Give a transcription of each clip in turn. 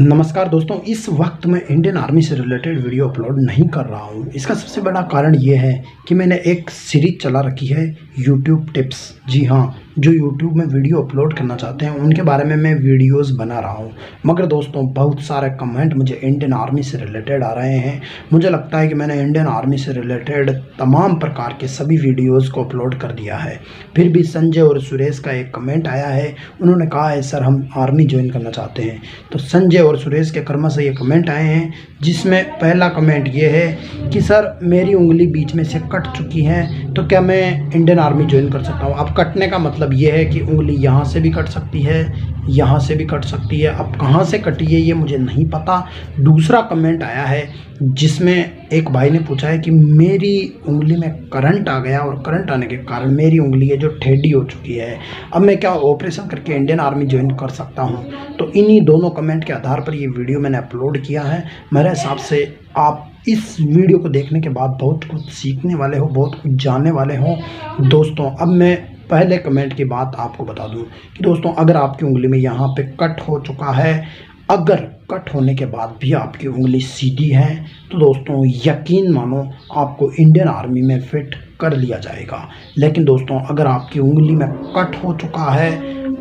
नमस्कार दोस्तों, इस वक्त मैं इंडियन आर्मी से रिलेटेड वीडियो अपलोड नहीं कर रहा हूँ। इसका सबसे बड़ा कारण ये है कि मैंने एक सीरीज़ चला रखी है यूट्यूब टिप्स जी हाँ जो यूट्यूब में वीडियो अपलोड करना चाहते हैं, उनके बारे में मैं वीडियोस बना रहा हूँ। मगर दोस्तों, बहुत सारे कमेंट मुझे इंडियन आर्मी से रिलेटेड आ रहे हैं। मुझे लगता है कि मैंने इंडियन आर्मी से रिलेटेड तमाम प्रकार के सभी वीडियोज़ को अपलोड कर दिया है। फिर भी संजय और सुरेश का एक कमेंट आया है। उन्होंने कहा है, सर, हम आर्मी ज्वाइन करना चाहते हैं। तो संजय और सुरेश के कर्मा से ये कमेंट आए हैं, जिसमें पहला कमेंट ये है कि, सर, मेरी उंगली बीच में से कट चुकी है तो क्या मैं इंडियन आर्मी ज्वाइन कर सकता हूँ? अब कटने का मतलब ये है कि उंगली यहाँ से भी कट सकती है यहाँ से भी कट सकती है। अब कहाँ से कटी है, ये मुझे नहीं पता। दूसरा कमेंट आया है, जिसमें एक भाई ने पूछा है कि मेरी उंगली में करंट आ गया और करंट आने के कारण मेरी उंगली है जो टेढ़ी हो चुकी है। अब मैं क्या ऑपरेशन करके इंडियन आर्मी ज्वाइन कर सकता हूँ? तो इन्हीं दोनों कमेंट के आधार पर ये वीडियो मैंने अपलोड किया है। मेरे हिसाब से आप इस वीडियो को देखने के बाद बहुत कुछ सीखने वाले हो, बहुत कुछ जानने वाले हो। दोस्तों, अब मैं पहले कमेंट की बात आपको बता दूँ कि दोस्तों, अगर आपकी उंगली में यहाँ पे कट हो चुका है, अगर कट होने के बाद भी आपकी उंगली सीधी है तो दोस्तों, यकीन मानो आपको इंडियन आर्मी में फिट कर लिया जाएगा। लेकिन दोस्तों, अगर आपकी उंगली में कट हो चुका है,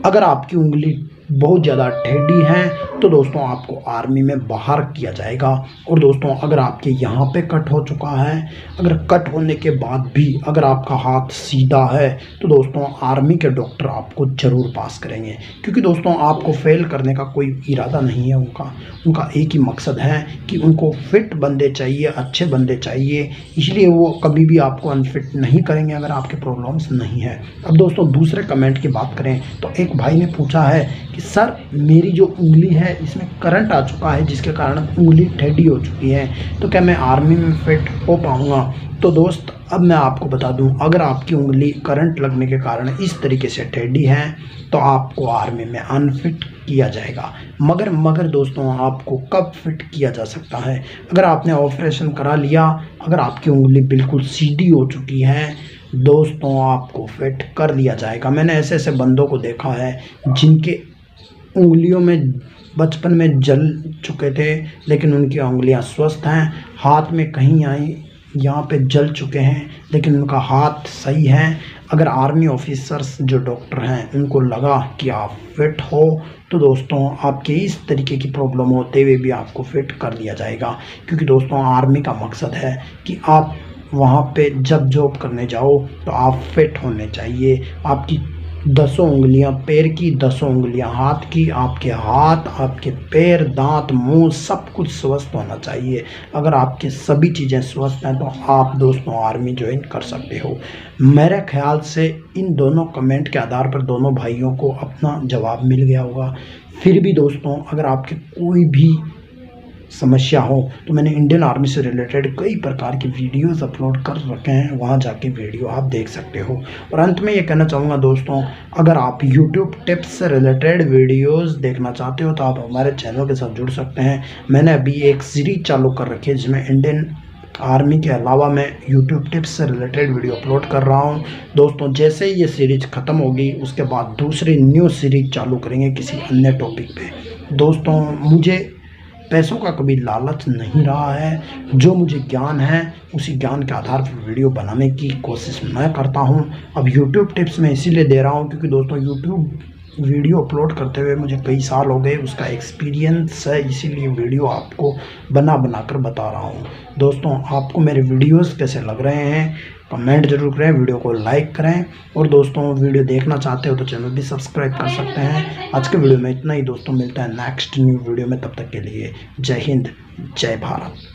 अगर आपकी उंगली बहुत ज़्यादा टेढ़ी हैं तो दोस्तों आपको आर्मी में बाहर किया जाएगा। और दोस्तों, अगर आपके यहाँ पे कट हो चुका है, अगर कट होने के बाद भी अगर आपका हाथ सीधा है तो दोस्तों आर्मी के डॉक्टर आपको ज़रूर पास करेंगे। क्योंकि दोस्तों, आपको फेल करने का कोई इरादा नहीं है उनका। उनका एक ही मकसद है कि उनको फिट बंदे चाहिए, अच्छे बंदे चाहिए। इसलिए वो कभी भी आपको अनफिट नहीं करेंगे अगर आपके प्रॉब्लम्स नहीं है। अब दोस्तों, दूसरे कमेंट की बात करें तो एक भाई ने पूछा है कि, सर, मेरी जो उंगली है इसमें करंट आ चुका है, जिसके कारण उंगली ठेडी हो चुकी है। तो क्या मैं आर्मी में फिट हो पाऊँगा? तो दोस्त, अब मैं आपको बता दूँ, अगर आपकी उंगली करंट लगने के कारण इस तरीके से टेढ़ी है तो आपको आर्मी में अनफिट किया जाएगा। मगर मगर दोस्तों, आपको कब फिट किया जा सकता है? अगर आपने ऑपरेशन करा लिया, अगर आपकी उंगली बिल्कुल सीधी हो चुकी है, दोस्तों, आपको फिट कर लिया जाएगा। मैंने ऐसे ऐसे बंदों को देखा है, जिनके उंगलियों में, बचपन में जल चुके थे, लेकिन उनकी उंगलियाँ स्वस्थ हैं। हाथ में कहीं आई, यहाँ पे जल चुके हैं, लेकिन उनका हाथ सही है। अगर आर्मी ऑफिसर्स जो डॉक्टर हैं, उनको लगा कि आप फिट हो तो दोस्तों, आपके इस तरीके की प्रॉब्लम होते हुए भी आपको फिट कर दिया जाएगा। क्योंकि दोस्तों, आर्मी का मकसद है कि आप वहाँ पे जब जॉब करने जाओ तो आप फिट होने चाहिए। आपकी दसों उंगलियाँ, पैर की दसों उंगलियाँ, हाथ की, आपके हाथ, आपके पैर, दांत, मुँह, सब कुछ स्वस्थ होना चाहिए। अगर आपके सभी चीज़ें स्वस्थ हैं तो आप दोस्तों आर्मी ज्वाइन कर सकते हो। मेरे ख्याल से इन दोनों कमेंट के आधार पर दोनों भाइयों को अपना जवाब मिल गया होगा। फिर भी दोस्तों, अगर आपके कोई भी समस्या हो तो मैंने इंडियन आर्मी से रिलेटेड कई प्रकार की वीडियोस अपलोड कर रखे हैं। वहाँ जाके वीडियो आप देख सकते हो। और अंत में ये कहना चाहूँगा दोस्तों, अगर आप यूट्यूब टिप्स से रिलेटेड वीडियोस देखना चाहते हो तो आप हमारे चैनल के साथ जुड़ सकते हैं। मैंने अभी एक सीरीज़ चालू कर रखी है, जिसमें इंडियन आर्मी के अलावा मैं यूट्यूब टिप्स से रिलेटेड वीडियो अपलोड कर रहा हूँ। दोस्तों, जैसे ही ये सीरीज़ ख़त्म होगी, उसके बाद दूसरी न्यू सीरीज़ चालू करेंगे किसी अन्य टॉपिक पे। दोस्तों, मुझे पैसों का कभी लालच नहीं रहा है। जो मुझे ज्ञान है, उसी ज्ञान के आधार पर वीडियो बनाने की कोशिश मैं करता हूँ। अब यूट्यूब टिप्स मैं इसीलिए दे रहा हूँ क्योंकि दोस्तों यूट्यूब वीडियो अपलोड करते हुए मुझे कई साल हो गए, उसका एक्सपीरियंस है, इसीलिए वीडियो आपको बना बना कर बता रहा हूँ। दोस्तों, आपको मेरे वीडियोस कैसे लग रहे हैं कमेंट ज़रूर करें, वीडियो को लाइक करें। और दोस्तों, वीडियो देखना चाहते हो तो चैनल भी सब्सक्राइब कर सकते हैं। आज के वीडियो में इतना ही, दोस्तों, मिलता है नेक्स्ट न्यू वीडियो में, तब तक के लिए जय हिंद, जय भारत।